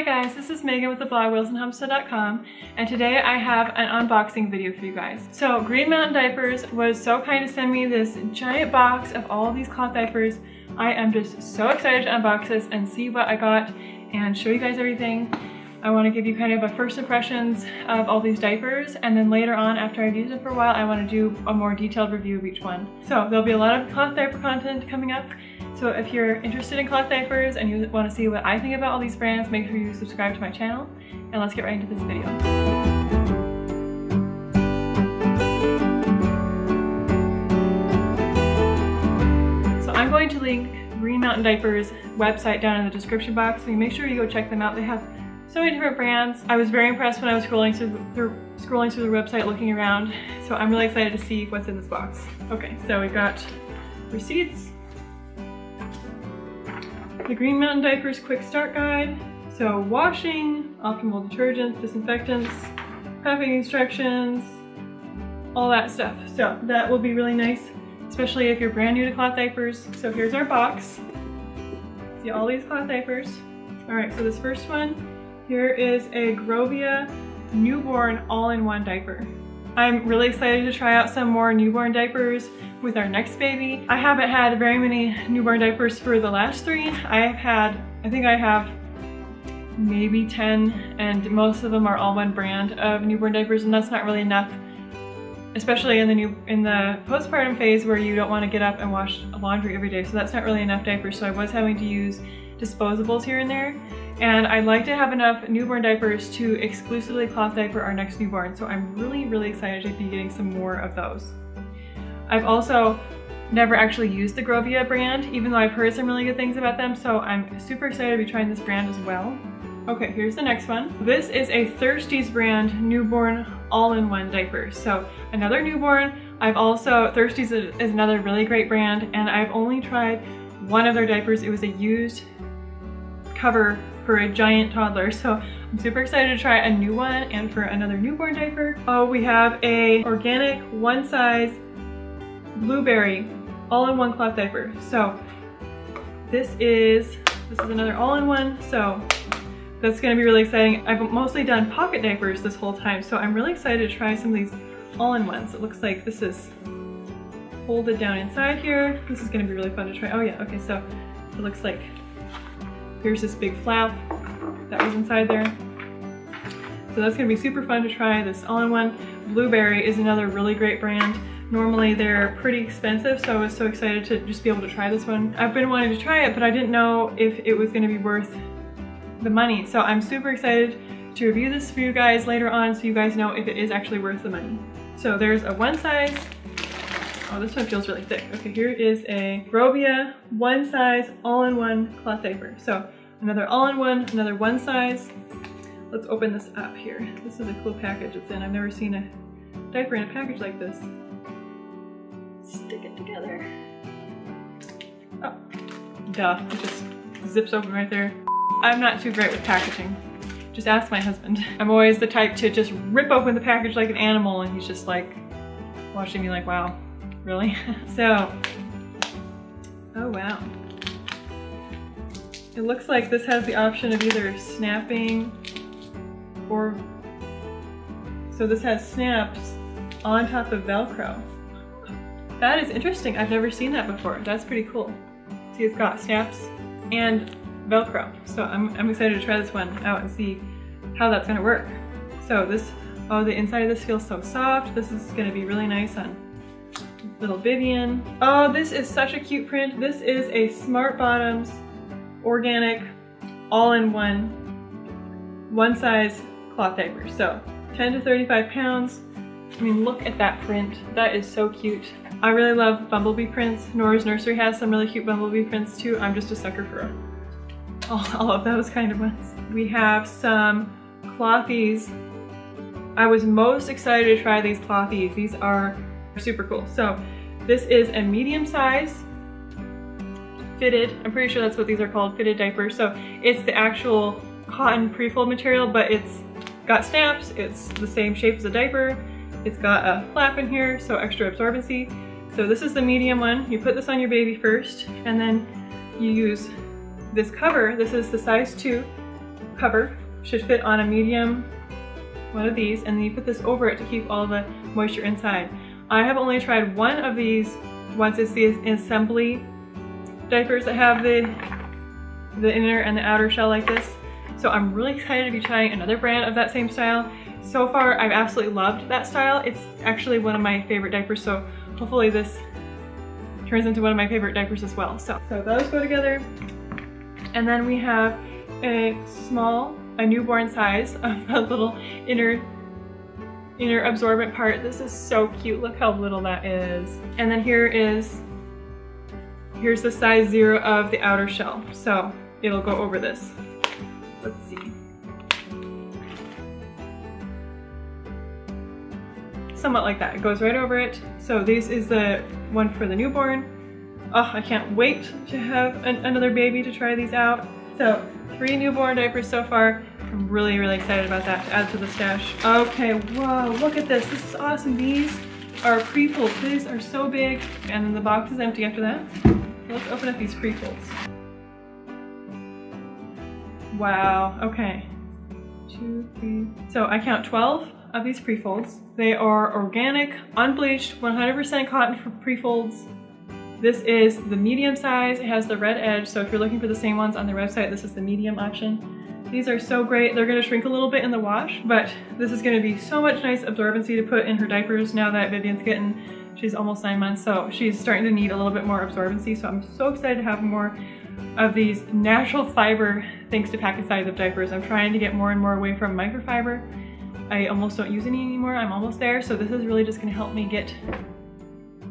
Hi guys, this is Megan with the blog WilsonHomestead.com and today I have an unboxing video for you guys. So Green Mountain Diapers was so kind to send me this giant box of all these cloth diapers. I am just so excited to unbox this and see what I got and show you guys everything. I want to give you kind of a first impressions of all these diapers and then later on after I've used them for a while I want to do a more detailed review of each one. So there'll be a lot of cloth diaper content coming up so if you're interested in cloth diapers and you want to see what I think about all these brands make sure you subscribe to my channel and let's get right into this video. So I'm going to link Green Mountain Diapers website down in the description box so you make sure you go check them out. They have so many different brands. I was very impressed when I was scrolling through, through, scrolling through the website looking around. So I'm really excited to see what's in this box. Okay, so we've got receipts, the Green Mountain Diapers Quick Start Guide. So washing, optimal detergents, disinfectants, packing instructions, all that stuff. So that will be really nice, especially if you're brand new to cloth diapers. So here's our box. See all these cloth diapers. All right, so this first one here is a Grovia newborn all-in-one diaper. I'm really excited to try out some more newborn diapers with our next baby. I haven't had very many newborn diapers for the last three. I've had, I think I have maybe 10 and most of them are all one brand of newborn diapers and that's not really enough especially in the new in the postpartum phase where you don't want to get up and wash laundry every day so that's not really enough diapers so I was having to use disposables here and there. And I'd like to have enough newborn diapers to exclusively cloth diaper our next newborn. So I'm really, really excited to be getting some more of those. I've also never actually used the Grovia brand, even though I've heard some really good things about them. So I'm super excited to be trying this brand as well. Okay, here's the next one. This is a Thirsties brand newborn all-in-one diaper. So another newborn. I've also, Thirsties is another really great brand and I've only tried one of their diapers. It was a used cover for a giant toddler. So I'm super excited to try a new one and for another newborn diaper. Oh, we have a organic one size blueberry all-in-one cloth diaper. So this is, this is another all-in-one. So that's gonna be really exciting. I've mostly done pocket diapers this whole time. So I'm really excited to try some of these all-in-ones. It looks like this is folded down inside here. This is gonna be really fun to try. Oh yeah, okay, so it looks like Here's this big flap that was inside there. So that's gonna be super fun to try this all-in-one. Blueberry is another really great brand. Normally they're pretty expensive, so I was so excited to just be able to try this one. I've been wanting to try it, but I didn't know if it was gonna be worth the money. So I'm super excited to review this for you guys later on so you guys know if it is actually worth the money. So there's a one size Oh, this one feels really thick. Okay, here is a Grovia one size all-in-one cloth diaper. So another all-in-one, another one size. Let's open this up here. This is a cool package it's in. I've never seen a diaper in a package like this. Stick it together. Oh, duh, it just zips open right there. I'm not too great with packaging. Just ask my husband. I'm always the type to just rip open the package like an animal and he's just like watching me like, wow, really. so, oh wow. It looks like this has the option of either snapping or, so this has snaps on top of Velcro. That is interesting. I've never seen that before. That's pretty cool. See, it's got snaps and Velcro. So I'm, I'm excited to try this one out and see how that's gonna work. So this, oh, the inside of this feels so soft. This is gonna be really nice on little Vivian. Oh, this is such a cute print. This is a Smart Bottoms organic all-in-one one size cloth diaper. So 10 to 35 pounds. I mean, look at that print. That is so cute. I really love bumblebee prints. Nora's Nursery has some really cute bumblebee prints too. I'm just a sucker for all, all of those kind of ones. We have some Cloth-eez. I was most excited to try these Cloth-eez. These are super cool. So this is a medium size fitted, I'm pretty sure that's what these are called, fitted diapers. So it's the actual cotton pre-fold material, but it's got snaps, it's the same shape as a diaper, it's got a flap in here, so extra absorbency. So this is the medium one. You put this on your baby first, and then you use this cover, this is the size two cover. Should fit on a medium one of these and then you put this over it to keep all the moisture inside. I have only tried one of these once it's the assembly diapers that have the the inner and the outer shell like this. So I'm really excited to be trying another brand of that same style. So far, I've absolutely loved that style. It's actually one of my favorite diapers, so hopefully this turns into one of my favorite diapers as well. So, so those go together. And then we have a small, a newborn size of a little inner inner absorbent part. This is so cute. Look how little that is. And then here is, here's the size zero of the outer shell. So it'll go over this. Somewhat like that. It goes right over it. So this is the one for the newborn. Oh, I can't wait to have an another baby to try these out. So three newborn diapers so far. I'm really, really excited about that to add to the stash. Okay, whoa, look at this. This is awesome. These are pre-folds. These are so big. And then the box is empty after that. So let's open up these pre-folds. Wow, okay. Two, three. So I count 12 of these pre-folds. They are organic, unbleached, 100% cotton pre-folds. This is the medium size. It has the red edge, so if you're looking for the same ones on their website, this is the medium option. These are so great. They're gonna shrink a little bit in the wash, but this is gonna be so much nice absorbency to put in her diapers now that Vivian's getting, she's almost nine months, so she's starting to need a little bit more absorbency. So I'm so excited to have more of these natural fiber thanks to packet size of diapers. I'm trying to get more and more away from microfiber. I almost don't use any anymore. I'm almost there. So this is really just gonna help me get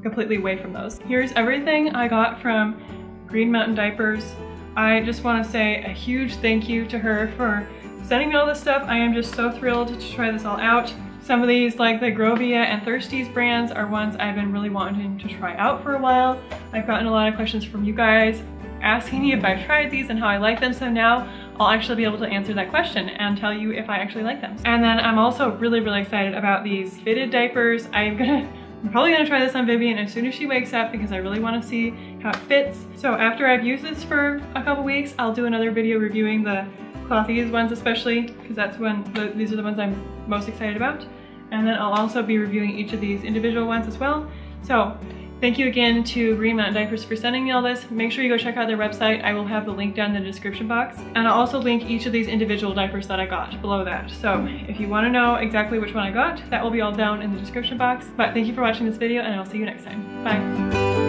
completely away from those. Here's everything I got from Green Mountain Diapers. I just want to say a huge thank you to her for sending me all this stuff. I am just so thrilled to try this all out. Some of these, like the Grovia and Thirsties brands, are ones I've been really wanting to try out for a while. I've gotten a lot of questions from you guys asking me if I've tried these and how I like them, so now I'll actually be able to answer that question and tell you if I actually like them. And then I'm also really, really excited about these fitted diapers. I'm gonna I'm probably gonna try this on Vivian as soon as she wakes up because I really wanna see how it fits. So after I've used this for a couple weeks, I'll do another video reviewing the Cloth-eez ones especially because that's when the, these are the ones I'm most excited about. And then I'll also be reviewing each of these individual ones as well. So Thank you again to Green Mountain Diapers for sending me all this. Make sure you go check out their website. I will have the link down in the description box. And I'll also link each of these individual diapers that I got below that. So if you wanna know exactly which one I got, that will be all down in the description box. But thank you for watching this video and I'll see you next time. Bye.